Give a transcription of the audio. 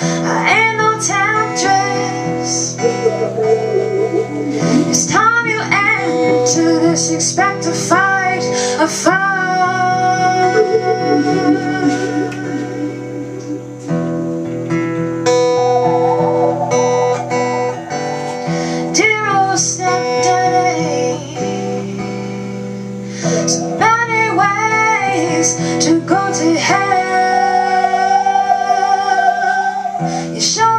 I ain't no temptress. It's time you enter to this, expect to fight a fight. To go to hell. You show